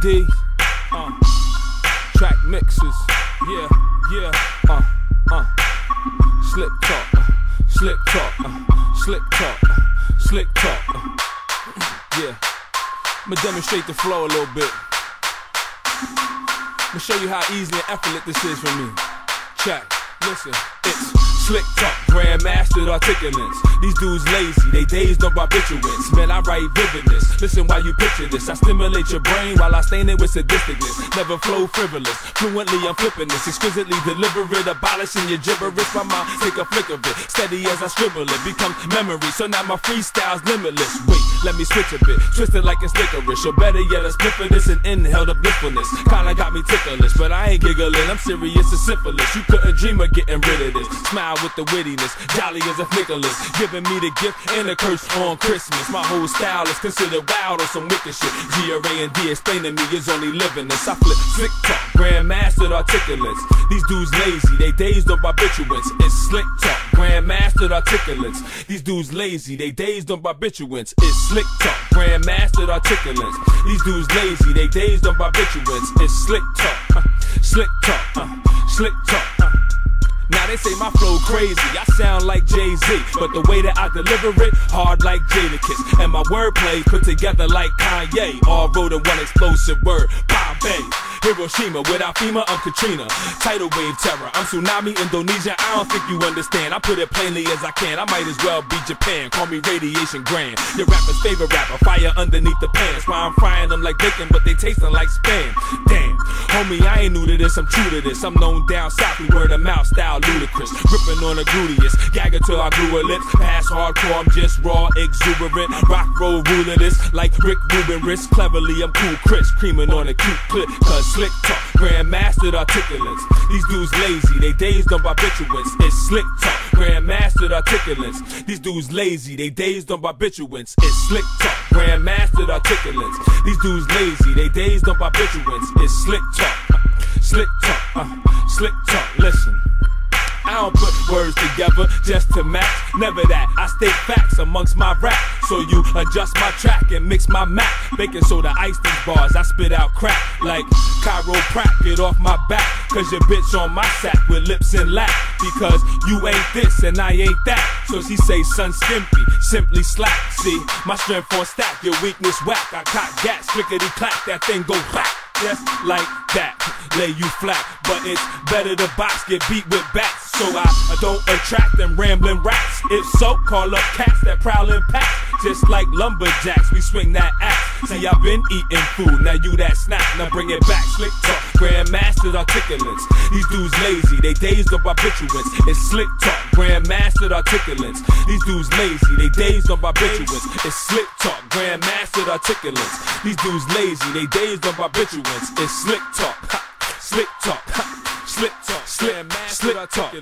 D. Uh, track mixes. Yeah, yeah. Uh, uh. Slick talk. Uh, slick talk. Uh, slick talk. Uh, slick talk. Uh, yeah. I'ma demonstrate the flow a little bit. I'ma show you how easy and effortless this is for me. Check. Listen. Slick talk, grandmastered articulants. These dudes lazy, they dazed on barbiturates. Man, I write vividness. Listen while you picture this. I stimulate your brain while I stain it with sadisticness. Never flow frivolous. Fluently, I'm flipping this. Exquisitely deliberate, abolishing your gibberish. My mind take a flick of it. Steady as I scribble it, becomes memory. So now my freestyle's limitless. Wait, let me switch a bit. Twist it like it's licorice. Or better yet, split for this and inhale the blissfulness. Kinda got me ticklish, but I ain't giggling. I'm serious as syphilis. You couldn't dream of getting rid of this. Smile with the wittiness, jolly as a Nicholas, giving me the gift and a curse on Christmas. My whole style is considered wild or some wicked shit. GRA and D explain to me is only living this. I flip slick talk, grandmastered articulates. These dudes lazy, they dazed on barbiturates. It's slick talk, grandmastered articulates. These dudes lazy, they dazed on barbiturates. It's slick talk, grandmastered articulates. These dudes lazy, they dazed on barbiturates. It's slick talk, uh, slick talk, uh, slick talk. They say my flow crazy, I sound like Jay-Z But the way that I deliver it, hard like Jadakiss And my wordplay put together like Kanye All wrote in one explosive word, Bombay Hiroshima, without FEMA, I'm Katrina. Tidal wave terror, I'm tsunami, Indonesia. I don't think you understand. I put it plainly as I can. I might as well be Japan. Call me Radiation Grand. Your rapper's favorite rapper, fire underneath the pants. Why I'm frying them like bacon, but they tasting like spam. Damn, homie, I ain't new to this. I'm true to this. I'm known down south, we word of mouth style ludicrous. Gripping on a gluteus, gag till I glue her lips. Pass hardcore, I'm just raw, exuberant. Rock roll ruler this like Rick Rubin wrist. Cleverly, I'm cool, Chris, creaming on a cute clip. Cause slick talk, grandmastered articulates. These dudes lazy, they dazed on barbiturates. It's slick talk, grandmastered articulates. These dudes lazy, they dazed on barbiturates. It's slick talk, grandmastered articulates. These dudes lazy, they dazed on barbiturates. It's slick talk, slick talk, uh, slick talk. Listen. I don't put words together just to match. Never that. I state facts amongst my rap. So you adjust my track and mix my map. Baking soda ice these bars. I spit out crack like chiropractic. Get off my back. Cause your bitch on my sack with lips and lap. Because you ain't this and I ain't that. So she say, son, skimpy, simply slack. See, my strength on stack, your weakness whack. I cock gas, clickety clack, that thing go whack just like that. Lay you flat, but it's better to box, get beat with bats. So I, I don't attract them rambling rats. If so, call up cats that prowl prowling packs. Just like lumberjacks, we swing that axe. See, I've been eating food, now you that snack, now bring it back. Slick talk, grandmastered articulates. These dudes lazy, they dazed on barbiturates. It's slick talk, grandmastered articulates. These dudes lazy, they dazed on barbiturates. It's slick talk, grandmastered articulates. These dudes lazy, they dazed on barbiturates. It's slick talk, ha, slick talk, ha, slick talk, slick, slick talk.